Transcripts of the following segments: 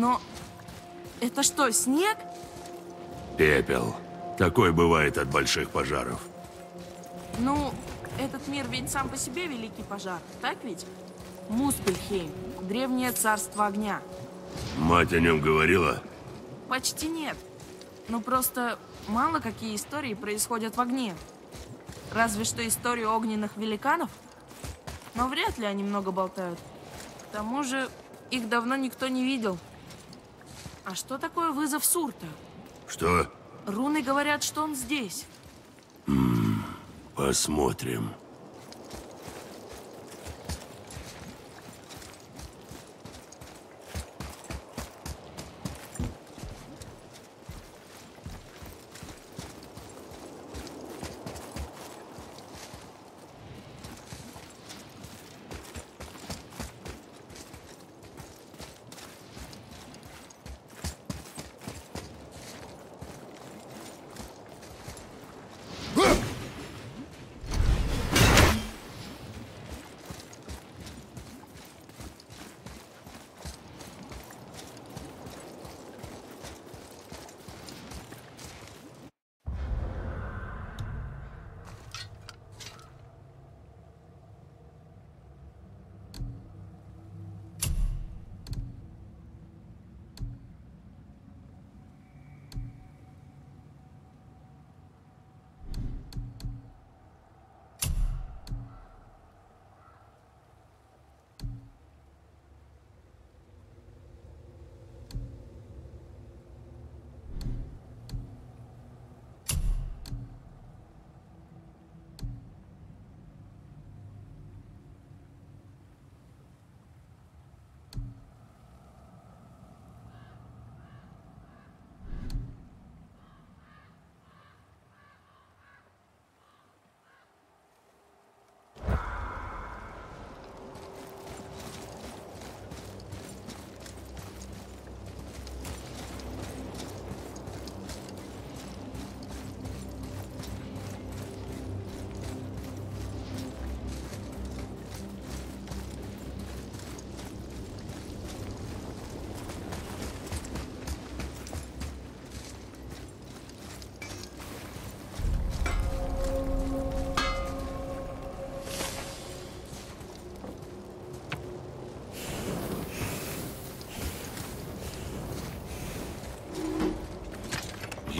Но это что, снег? Пепел. Такой бывает от больших пожаров. Ну, этот мир ведь сам по себе великий пожар, так ведь? Муспельхейм, древнее царство огня. Мать о нем говорила? Почти нет. Ну просто мало какие истории происходят в огне. Разве что историю огненных великанов. Но вряд ли они много болтают. К тому же, их давно никто не видел. А что такое вызов Сурта? Что? Руны говорят, что он здесь. Посмотрим.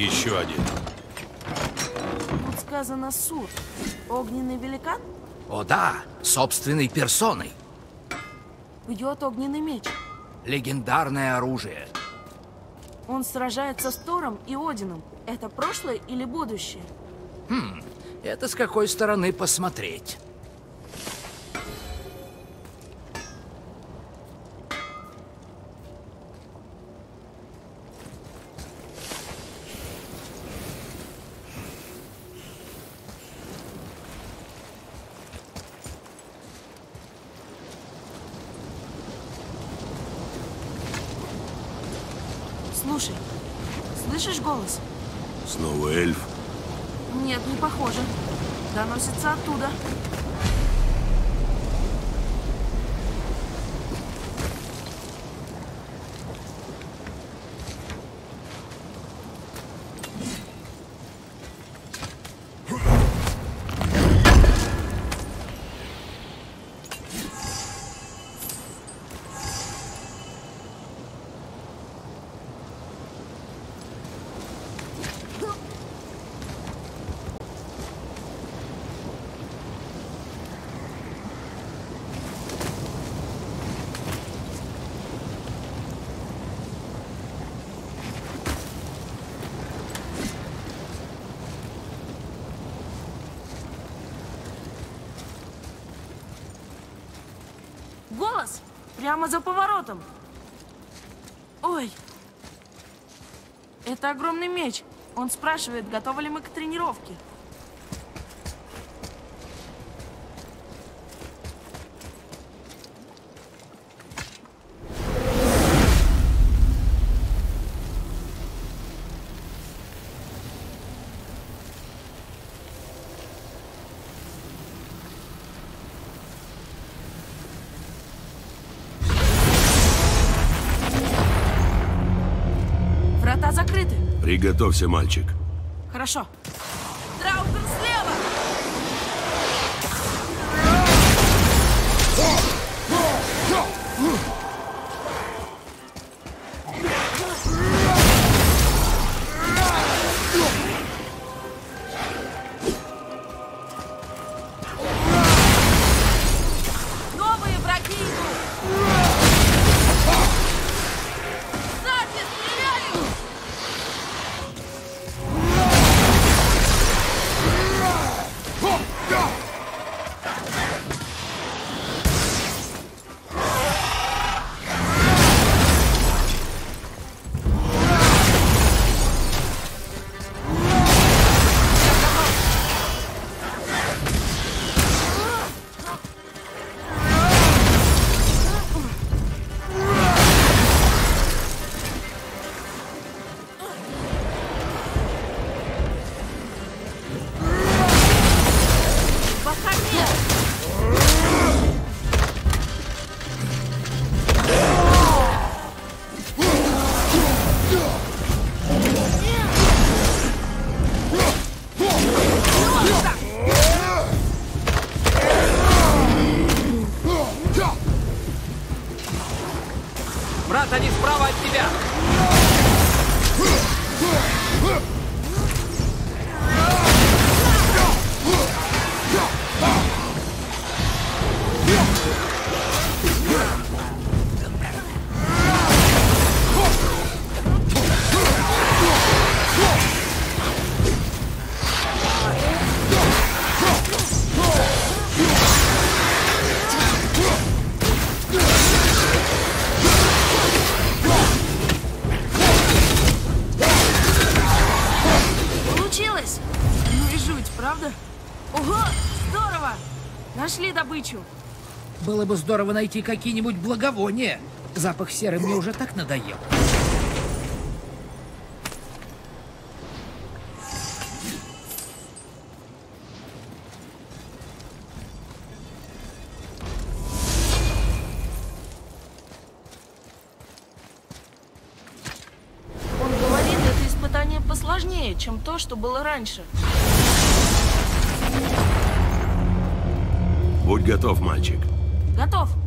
Еще один. Тут сказано Сурт. Огненный великан? О да, собственной персоной. Бьет огненный меч. Легендарное оружие. Он сражается с Тором и Одином. Это прошлое или будущее? Это с какой стороны посмотреть. Поворотом. Ой. Это огромный меч. Он спрашивает, готовы ли мы к тренировке. Приготовься, мальчик. Хорошо. Бы здорово найти какие-нибудь благовония. Запах серы мне уже так надоел. Он говорит, это испытание посложнее, чем то, что было раньше. Будь готов, мальчик. Готов.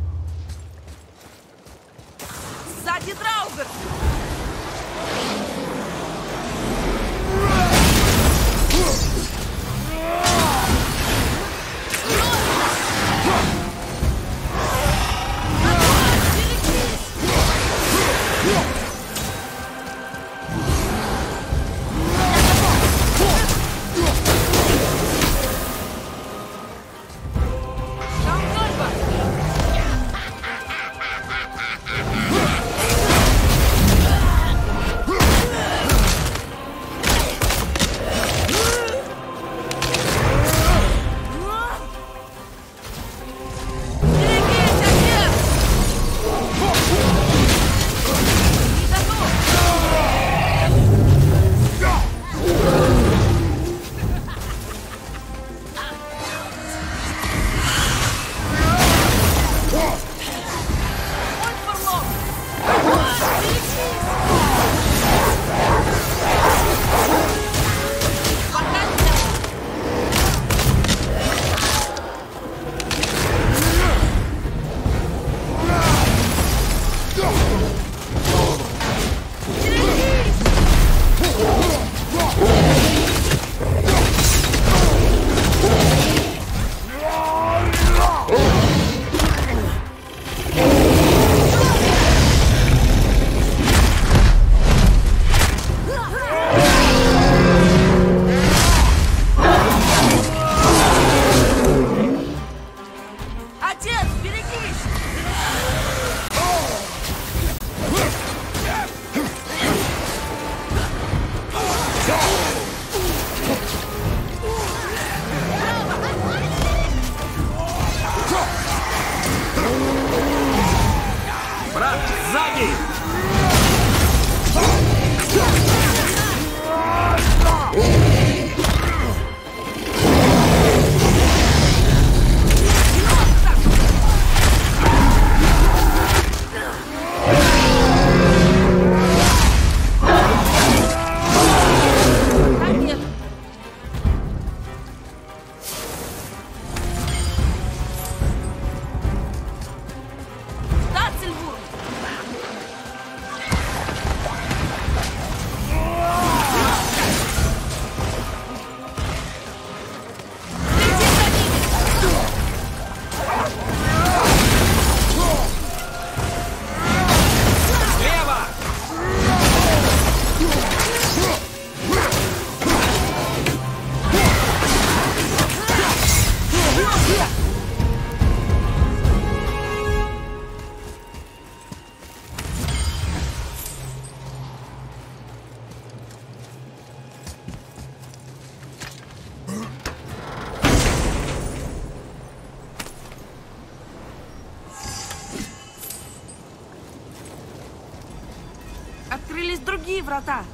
В другие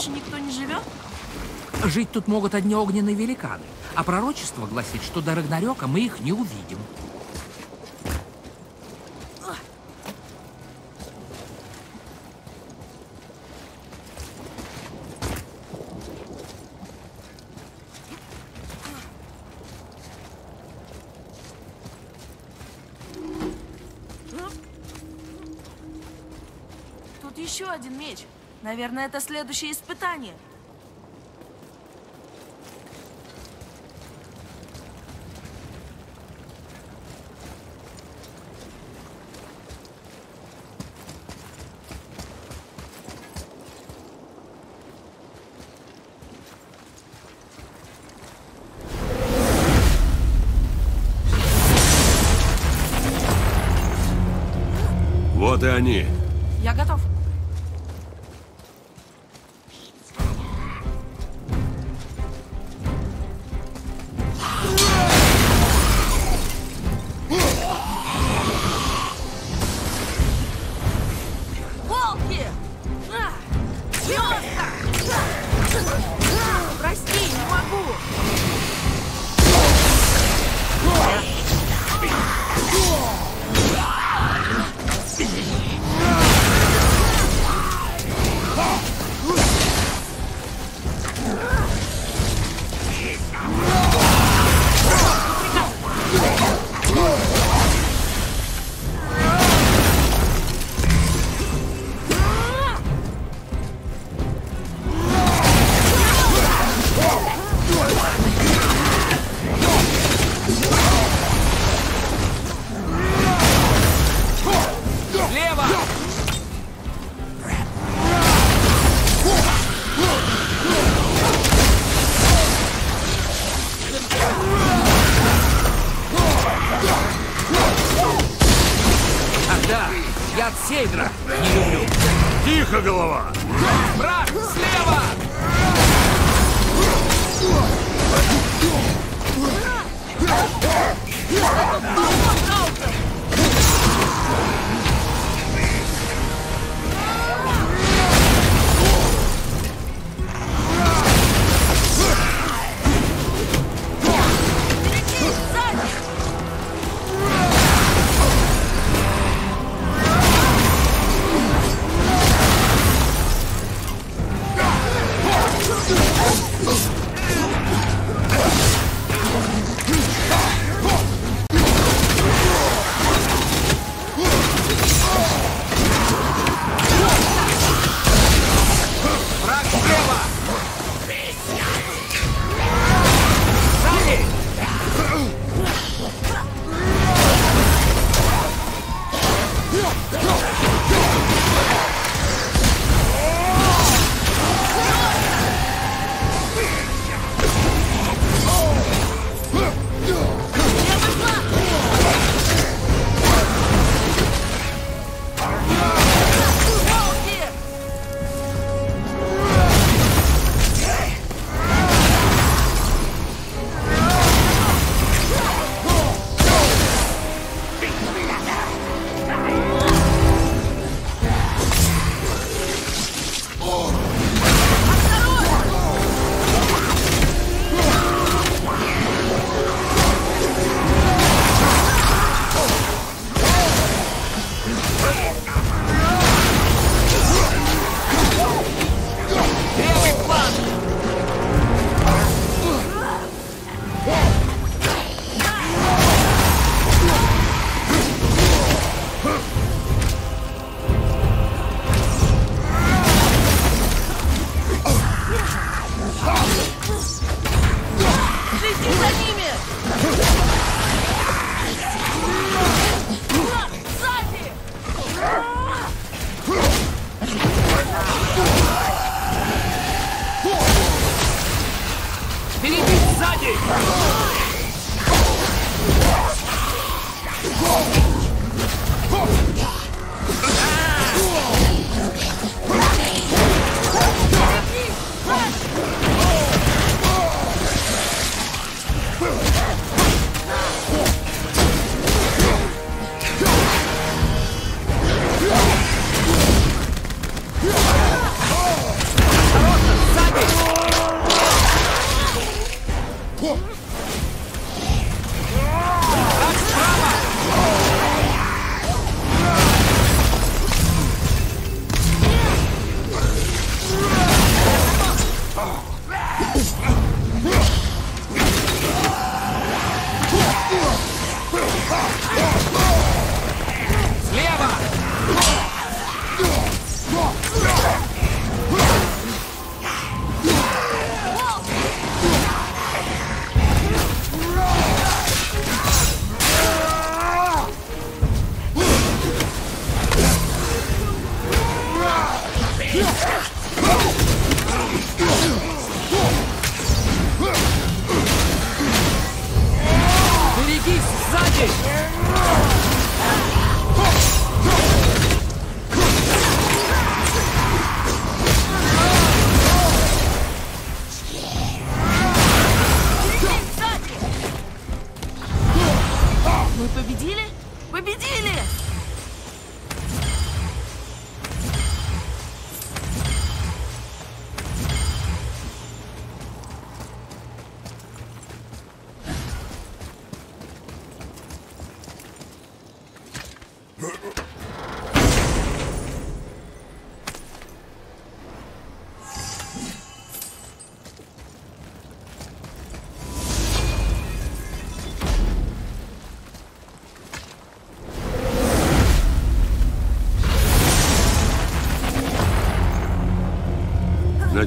больше никто не живет? Жить тут могут одни огненные великаны, а пророчество гласит, что до Рагнарёка мы их не увидим. Тут еще один меч. Наверное, это следующее испытание. Вот и они. Yeah.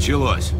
Началось.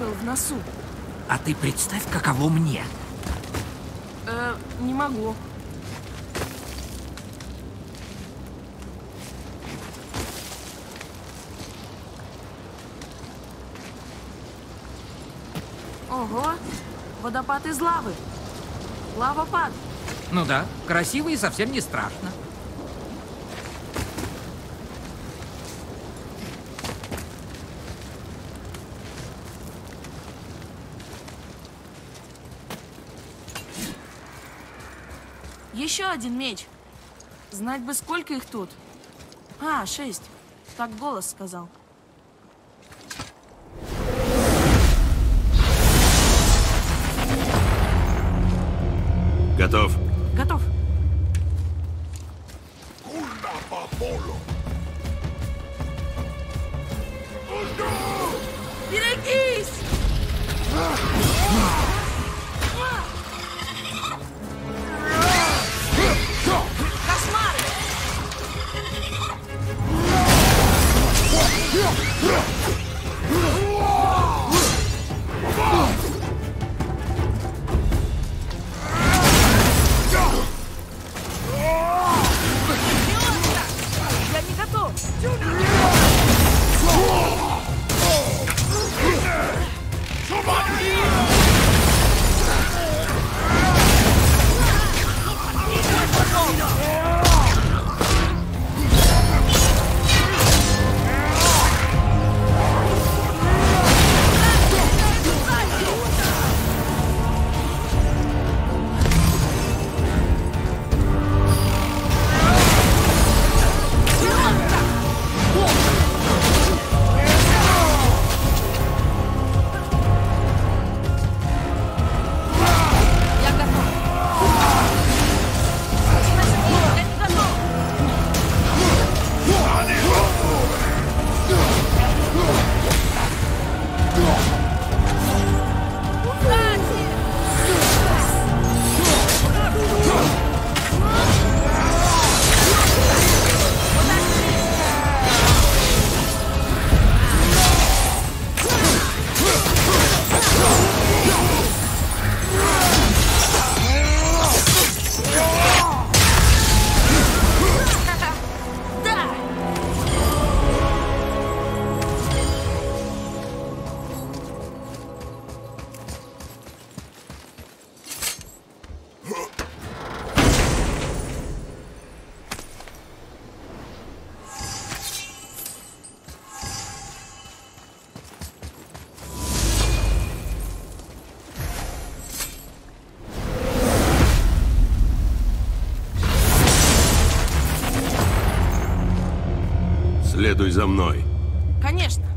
Пыл в носу. А ты представь, каково мне. Э, не могу. Ого, водопад из лавы. Лавопад. Ну да, красиво и совсем не страшно. Еще один меч. Знать бы, сколько их тут. А, шесть. Так голос сказал. Следуй за мной. Конечно.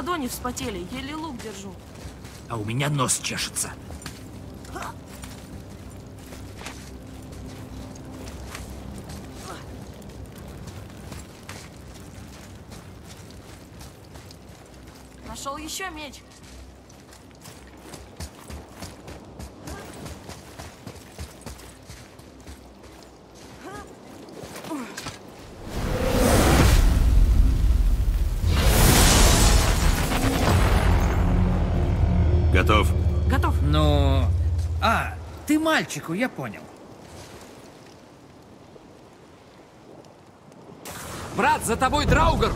ладони вспотели, еле лук держу. А у меня нос чешется. мальчику, я понял. Брат, за тобой Драугар!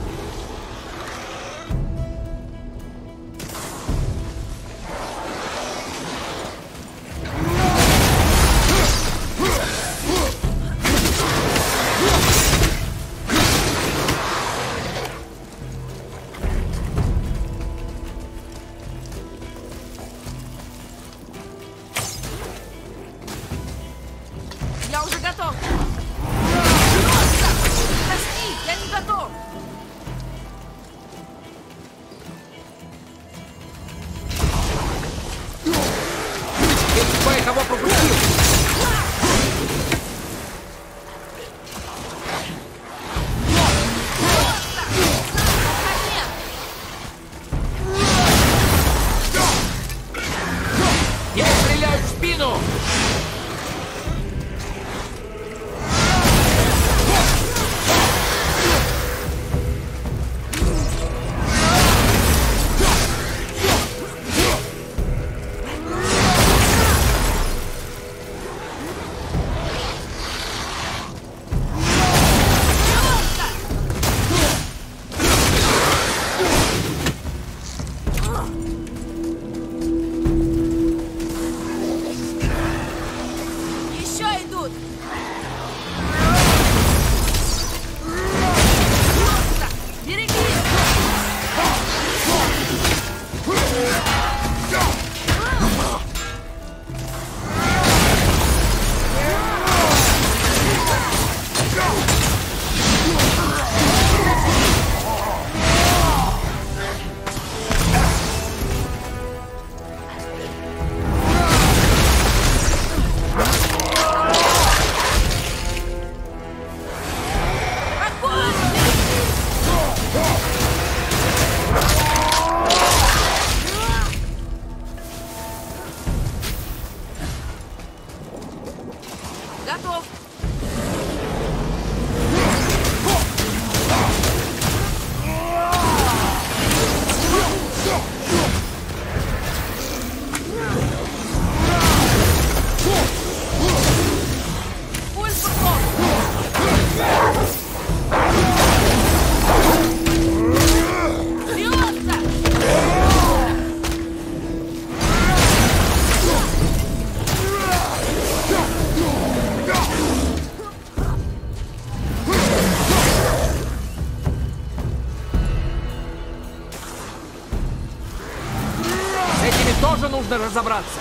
разобраться.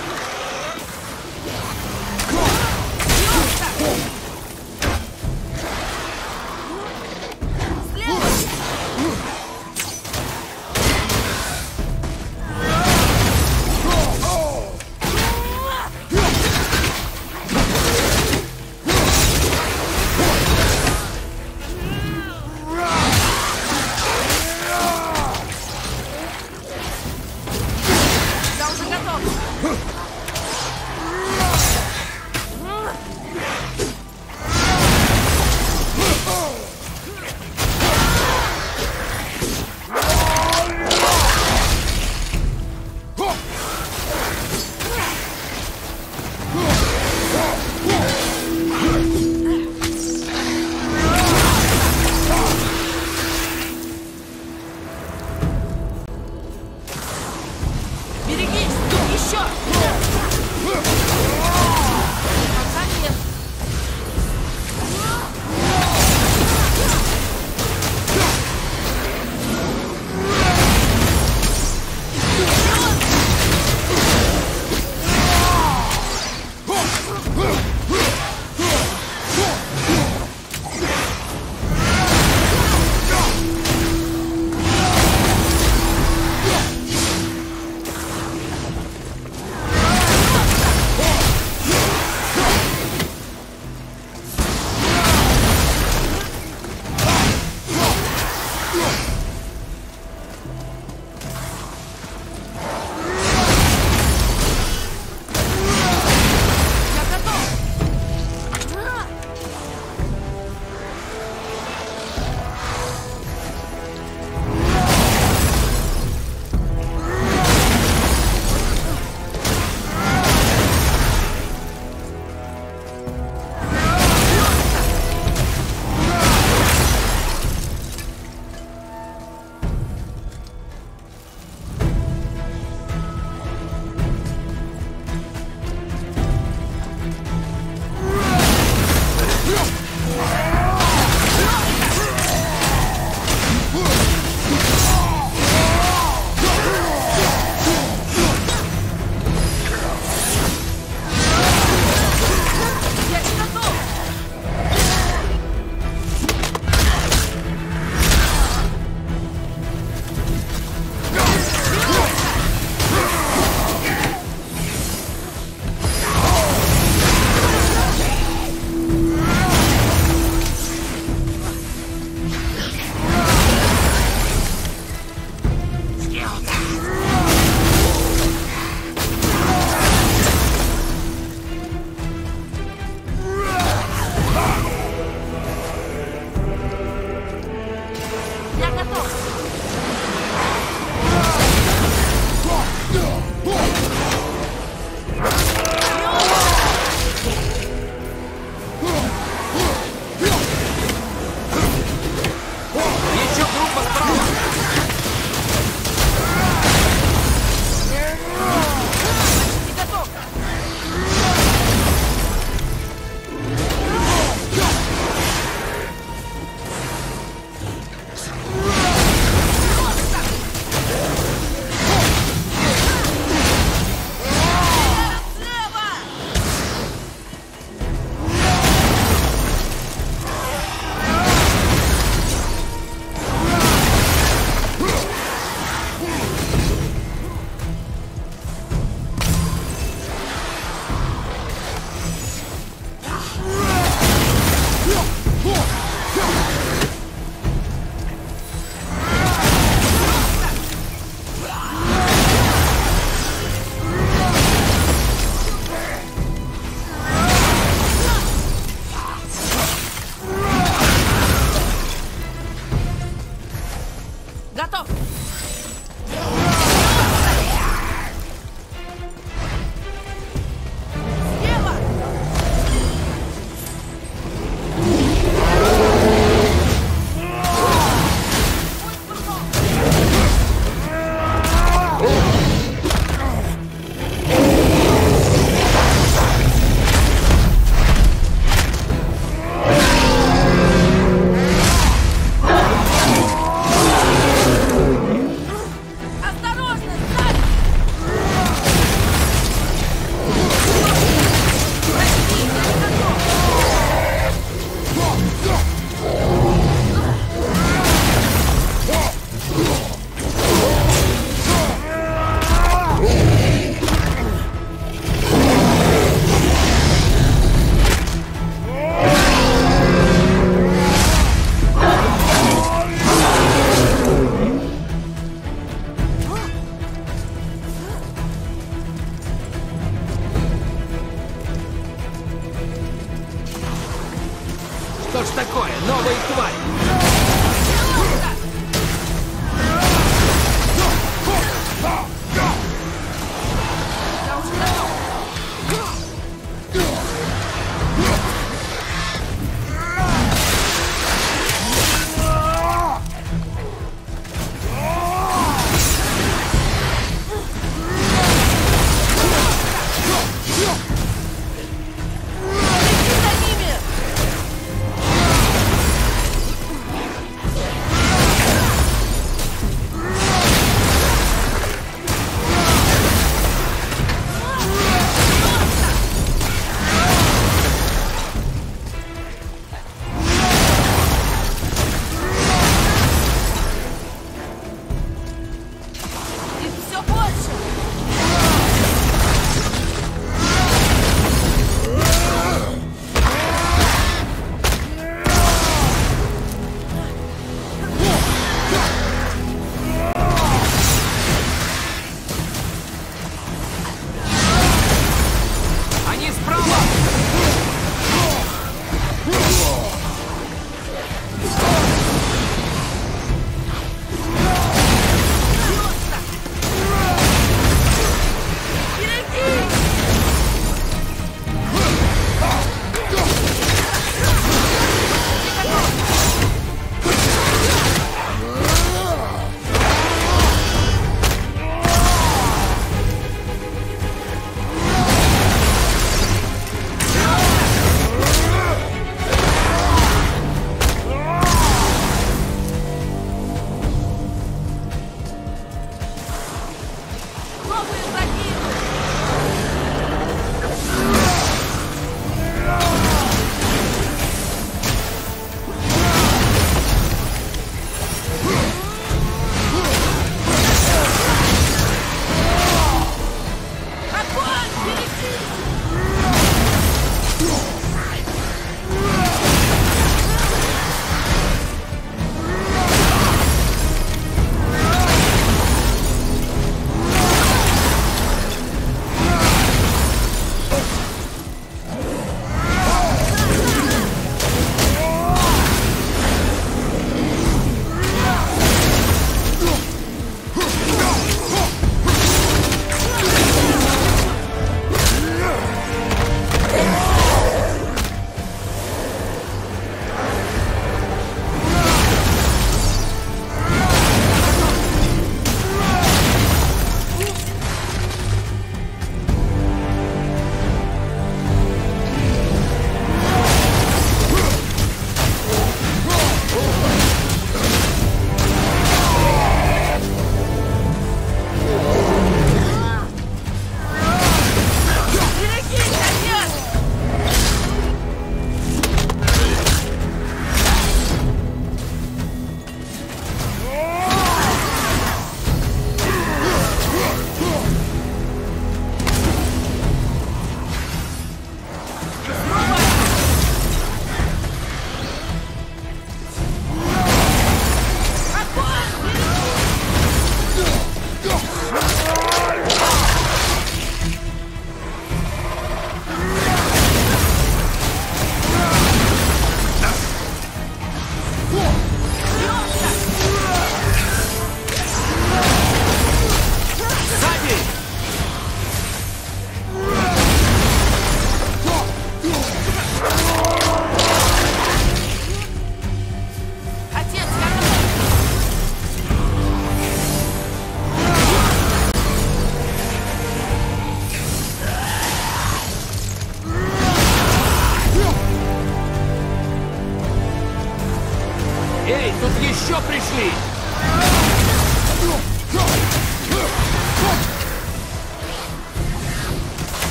Sure.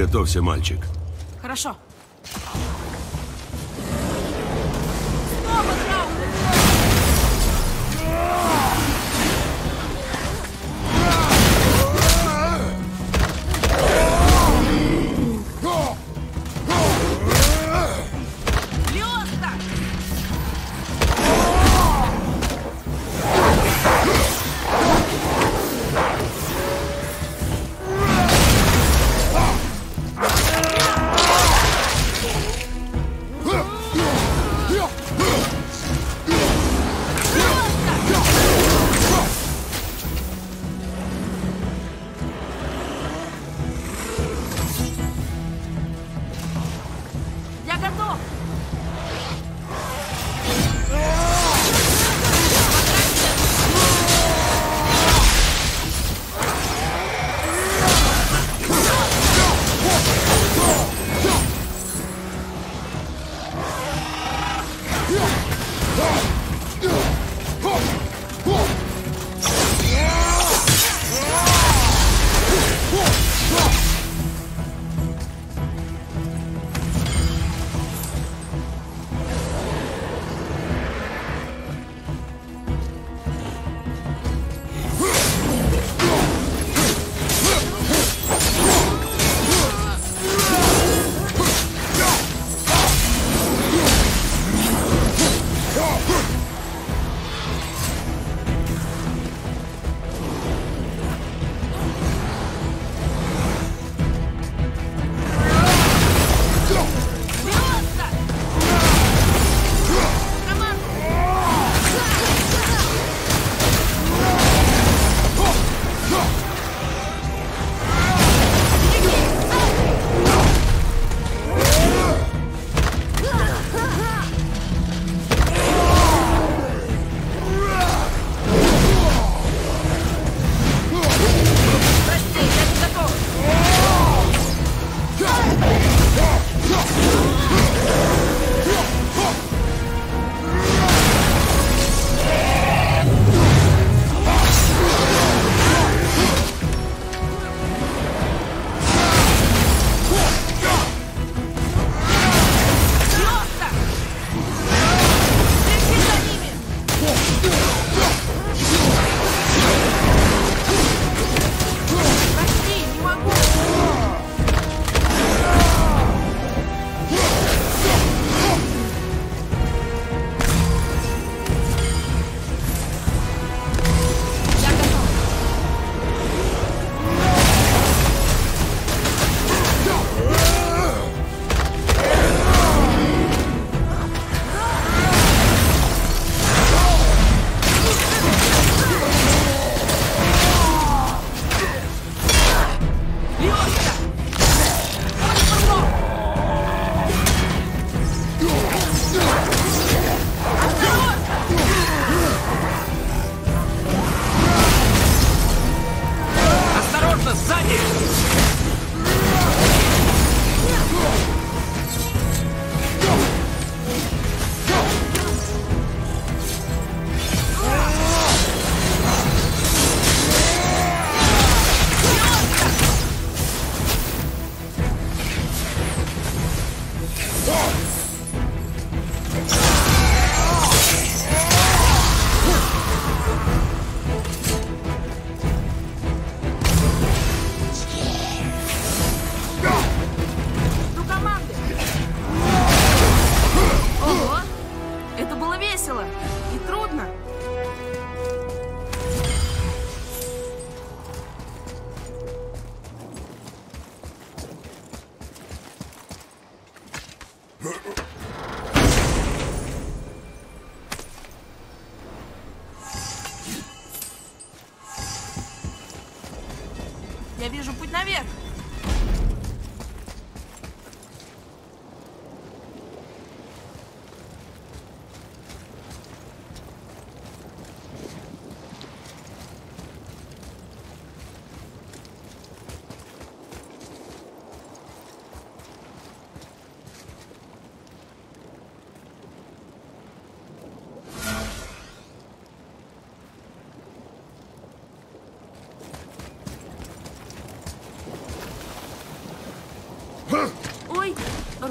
Приготовься, мальчик.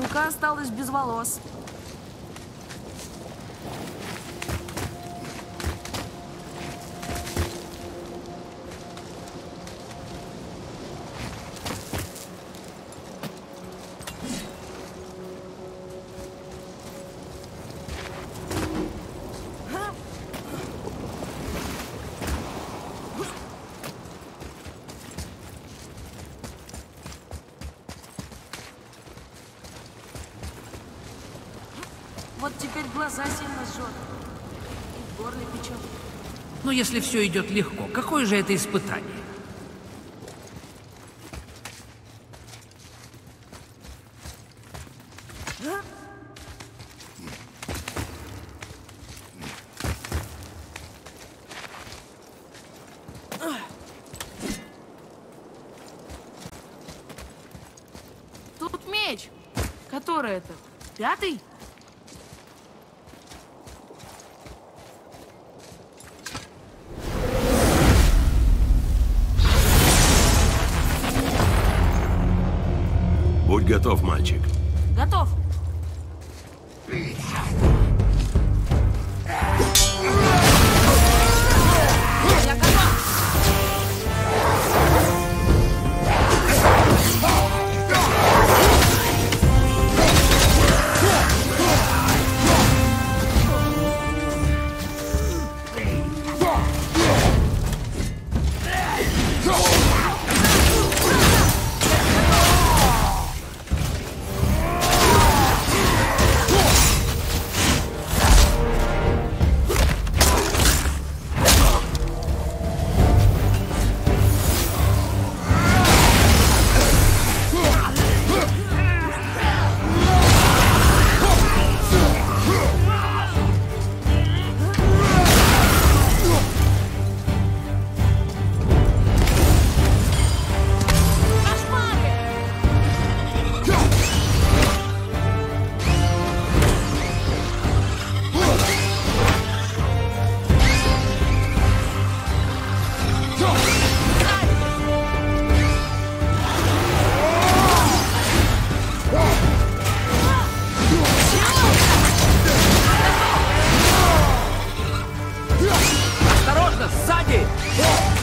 Рука осталась без волос. Если все идет легко, какое же это испытание? Тут меч. Который это? Пятый? Будь готов, Осторожно, сзади! Смотри,